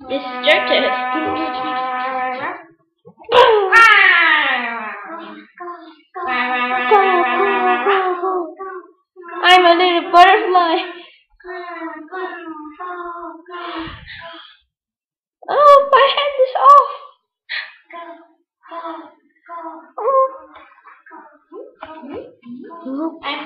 Deserted. I'm a little butterfly. Oh, my head is off. I'm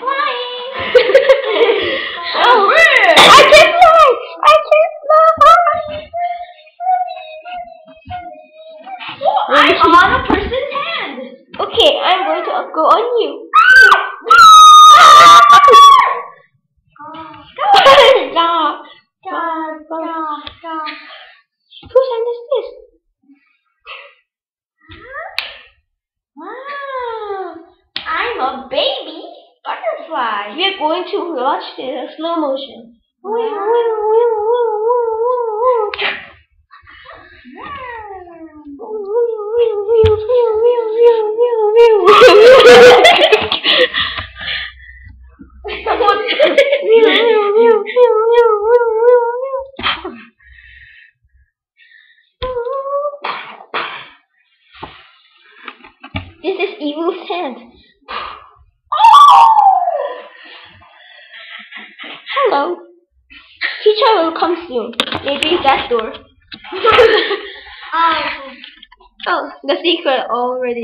I'm on a person's hand. Okay, I'm going to go on you. Stop. God, God, God. Whose hand is this? Wow. I'm a baby butterfly. We are going to watch this in slow motion. This is evil's hand. Hello. Teacher will come soon. Maybe that door. Um, Oh, the secret already.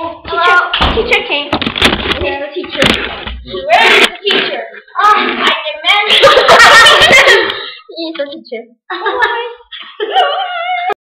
oh, Teacher, teacher came. Where's the teacher? 都是钱